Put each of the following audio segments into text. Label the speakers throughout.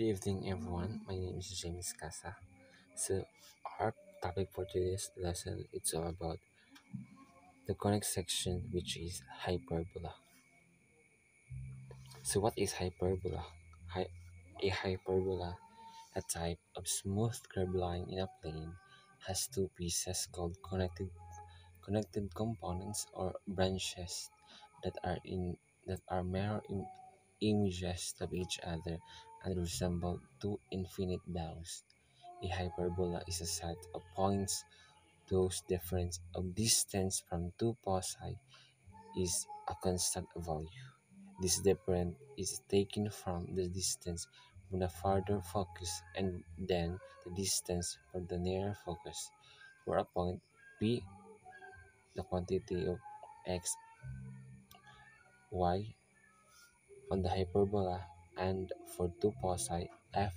Speaker 1: evening, everyone. My name is James Casa. So, our topic for today's lesson it's all about the conic section, which is hyperbola. So, what is hyperbola? Hy- a hyperbola, a type of smooth curved line in a plane, has two pieces called connected connected components or branches that are in that are mirror im- images of each other and resemble two infinite bows. A hyperbola is a set of points whose difference of distance from two foci is a constant value. This difference is taken from the distance from the farther focus and then the distance from the nearer focus. For a point P, the quantity of x, y on the hyperbola and for two foci f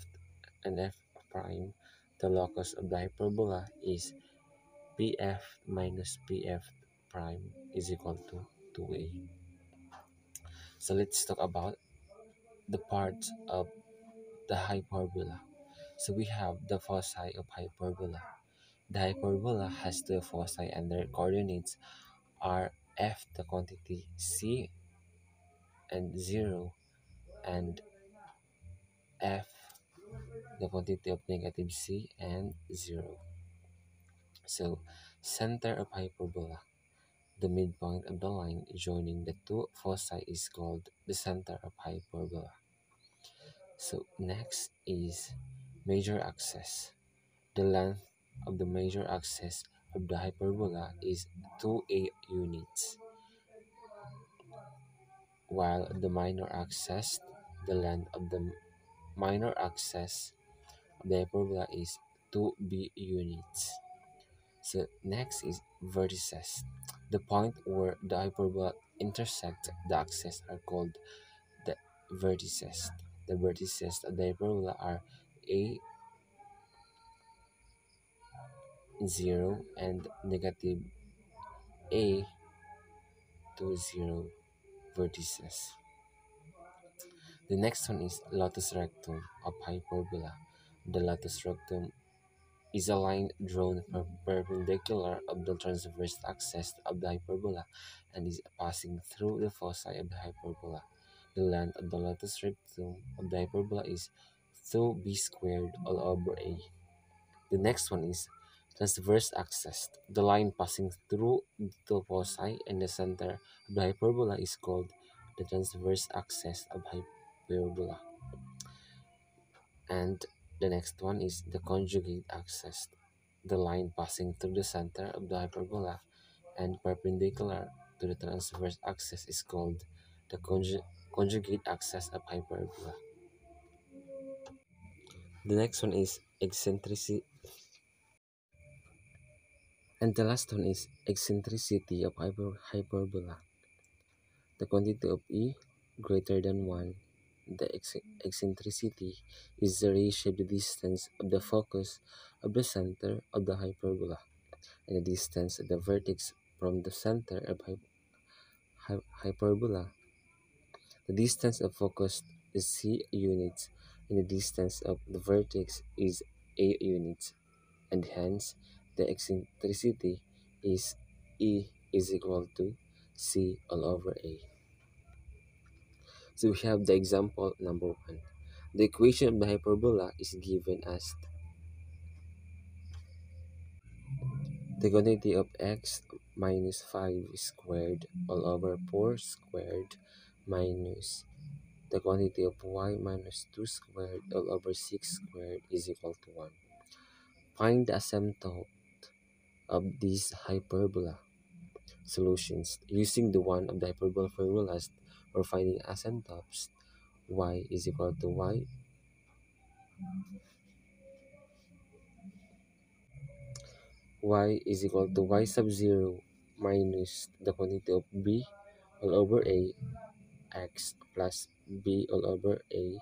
Speaker 1: and f prime, the locus of the hyperbola is pf minus pf prime is equal to 2a. So let's talk about the parts of the hyperbola. So we have the foci of hyperbola. The hyperbola has two foci and their coordinates are f the quantity c and 0 and f the quantity of negative c and 0. So center of hyperbola. The midpoint of the line joining the two foci is called the center of hyperbola. So next is major axis. The length of the major axis of the hyperbola is 2a units, while the minor axis, the length of the minor axis the hyperbola is 2b units. So next is vertices. The point where the hyperbola intersect the axis are called the vertices. The vertices of the hyperbola are a 0 and negative a to 0 vertices. The next one is latus rectum of hyperbola. The latus rectum is a line drawn perpendicular of the transverse axis of the hyperbola and is passing through the foci of the hyperbola. The length of the latus rectum of the hyperbola is 2b squared all over a. The next one is transverse axis. The line passing through the foci and the center of the hyperbola is called the transverse axis of hyperbola. And the next one is the conjugate axis. The line passing through the center of the hyperbola and perpendicular to the transverse axis is called the conju conjugate axis of hyperbola. The next one is eccentricity. And the last one is eccentricity of hyper hyperbola. The quantity of E greater than 1 the eccentricity is the ratio of the distance of the focus of the center of the hyperbola and the distance of the vertex from the center of hy hy hyperbola. The distance of focus is c units and the distance of the vertex is a units and hence the eccentricity is E is equal to c all over a. So we have the example number one. The equation of the hyperbola is given as the quantity of x minus 5 squared all over 4 squared minus the quantity of y minus 2 squared all over 6 squared is equal to 1. Find the asymptote of these hyperbola solutions using the one of the hyperbola formulas for finding asymptotes y is equal to y. Y is equal to y sub 0 minus the quantity of b all over a x plus b all over a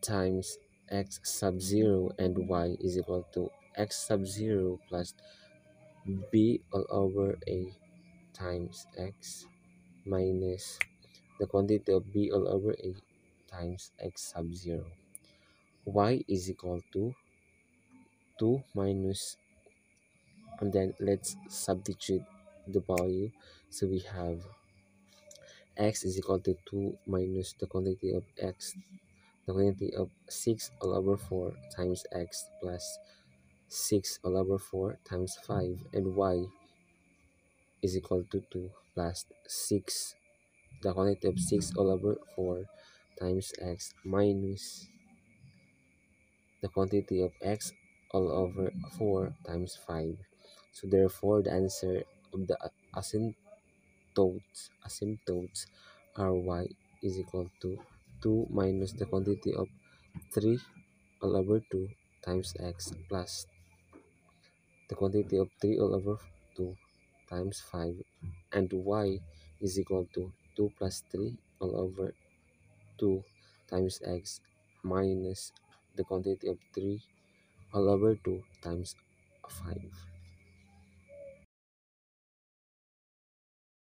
Speaker 1: times x sub 0 and y is equal to x sub 0 plus b all over a times x minus the quantity of b all over a times x sub 0. y is equal to 2 minus and then let's substitute the value so we have x is equal to 2 minus the quantity of x the quantity of 6 all over 4 times x plus 6 all over 4 times 5 and y is equal to 2 plus 6 the quantity of 6 all over 4 times x minus the quantity of x all over 4 times 5 so therefore the answer of the asymptotes asymptotes are y is equal to 2 minus the quantity of 3 all over 2 times x plus the quantity of 3 all over 2 times 5 and y is equal to 2 plus 3 all over 2 times x minus the quantity of 3 all over 2 times 5.